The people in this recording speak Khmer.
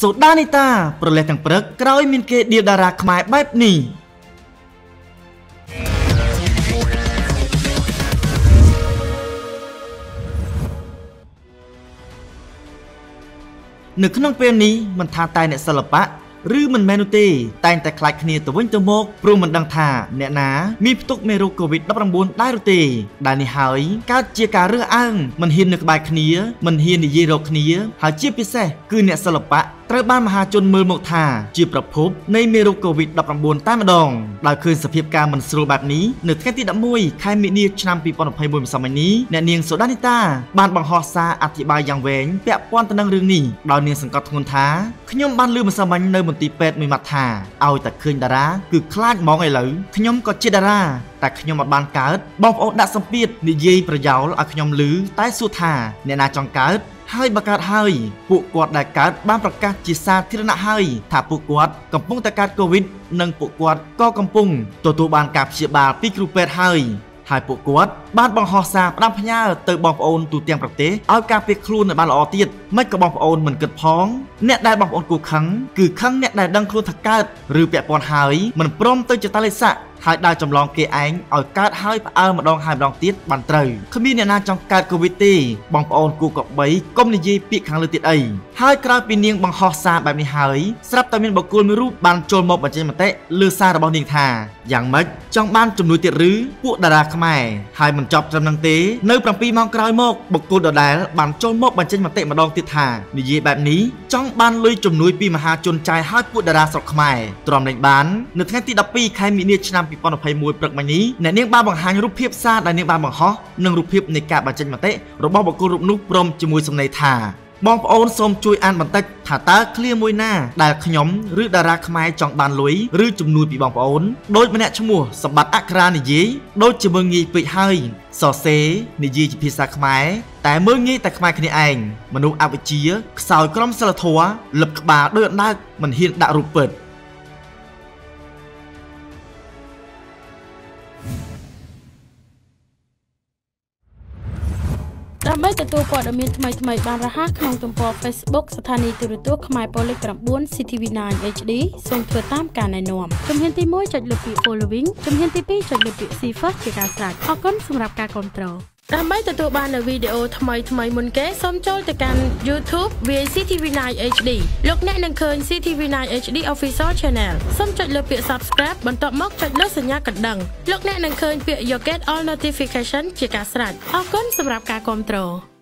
សូដានីតាប្រលេះទាំងព្រឹកក្រោយមានគេដៀលតារាខ្មែរបែបនេះនៅក្នុងពេលនេះមិនថាតែអ្នកសិល្បៈ ឬមិនមែននោះទេតែងតែខ្លាចគ្នាទៅវិញទៅមកព្រោះមិនដឹងថាអ្នកណាមានផ្ទុកមេរោគ COVID-19 ដែរឬទេដែលនេះហើយកើតជាការរើសអើងមិនហ៊ាននៅក្បែរគ្នាមិនហ៊ាននិយាយរកគ្នាហើយជាពិសេសគឺអ្នកសិល្បៈត្រូវបានមហាជនមើលមកថាជាប្រភពនៃមេរោគ COVID-19 តែម្ដងដោយឃើញសភាពការមិនស្រួលបែបនេះនៅថ្ងៃទី11ខែមិនិនាឆ្នាំ2021ម្សិលមិញនេះអ្នកនាងសូដានីតាបានបង្ហោះសារអធិប្បាយយ៉ាងវែងពាក់ព័ន្ធទៅនឹងរឿងនេះដោយនាងសង្កត់ធ្ងន់ថាខ្ញុំបានលើម្សិលមិញនៅមន្ទីរពេទ្យមួយម៉ាត់ថាឲ្យតែឃើញតារាគឺខ្លាចហ្មងឥឡូវខ្ញុំក៏ជាតារាតែខ្ញុំអត់បានកើតបងប្អូនដាក់សម្ពាធនិយាយប្រយោលឲ្យខ្ញុំឮតែសួរថាអ្នកណាចង់កើត ហើយបើកើតហើយពួកគាត់ដែលកើតបានប្រកាសជាសាធារណៈហើយថាពួកគាត់កំពុងតែកើតកូវីដនិងពួកគាត់ក៏កំពុងទទួលបានការព្យាបាលពីគ្រូពេទ្យហើយហើយពួកគាត់ បានបង្ហោះសារផ្ដាំផ្ញើទៅបងប្អូនទូទាំងប្រទេសឲ្យការពារខ្លួននៅបានល្អទៀតមិនក៏បងប្អូនមិនគិតផងអ្នកដែលបងប្អូនគូខឹងគឺខឹងអ្នកដែលដឹងខ្លួនថាកើតឬពាក់ព័ន្ធហើយមិនព្រមទៅចតាលេស័កហើយដើរចម្លងគេឯងឲ្យកើតហើយផ្អើលម្ដងហើយម្ដងទៀតបានត្រូវគ្មានអ្នកណាចង់កើតកូវីដទេបងប្អូនគូកបីកុំនិយាយពាក្យខាងលើទៀតអីហើយក្រោយពីនាងបង្ហោះសារបែបនេះហើយស្រាប់តែមានបុគ្គលមួយរូបបានចូលមកបញ្ចេញមតិលើសាររបស់នាងថាយ៉ាងម៉េចចង់បានជំនួយទៀតឬពួកតារាខ្មែរហើយមិនចប់ត្រឹមនឹងទេនៅ7ម៉ោងក្រោយមកបុគ្គលដដែលបានចូលមកបញ្ចេញមតិម្ដងទៀតថានិយាយបែបនេះចង់បានលុយជំនួយពីមហាជនចាយឲ្យពួកតារាស្រុកខ្មែរទ្រាំលែងបាននៅថ្ងៃទី12ខែមីនាឆ្នាំ2021ព្រឹកមិញនេះអ្នកនាងបានបង្ហាញរូបភាពសារដែលនាងបានបង្ហោះនិងរូបភាពនៃការបញ្ចេញមតិរបស់បុគ្គលរូបនោះព្រមជាមួយសំណេរថា បងប្អូនសូមជួយអានបន្តិចថាតើឃ្លាមួយណាដែលខ្ញុំឬតារាខ្មែរចង់បានលុយឬជំនួយពីបងប្អូនដូចម្នាក់ឈ្មោះសម្បត្តិអក្សរានិយាយដូចជាមើងងាយពេកហើយសរសេរនិយាយជាភាសាខ្មែរតែមើងងាយតែខ្មែរគ្នាឯងមនុស្សអវិជ្ជាខ្សោយក្រមសិលធម៌លឹបក្បាលដូចអណ្ដើកមិនហ៊ានដាក់រូបពិត ដើម្បីទទួលព័ត៌មានថ្មីៗបានរហ័សក្នុងទំព័រ Facebook ស្ថានីយទូរទស្សន៍ខ្មែរប៉ូលីស9 CTV9 HD សូមធ្វើតាមការណែនាំជំហានទី1ចុចលើពាក្យ Following ជំហានទី2ចុចលើពាក្យ See First ជាការស្រេចអរគុណសម្រាប់ការគ្រប់គ្រង ដើម្បីទទួលបាននូវវីដេអូថ្មីថ្មីមុនគេសូមចូលទៅកាន់ YouTube VCTV9 HD លោកអ្នកនឹងឃើញ CTV9 HD Official Channel សូមចុចលើពាក្យ Subscribe បន្ទាប់មកចុចលើសញ្ញាកណ្ដឹងលោកអ្នកនឹងឃើញពាក្យ You Get All Notification ជាការស្រេចអរគុណសម្រាប់ការគ្រប់គ្រង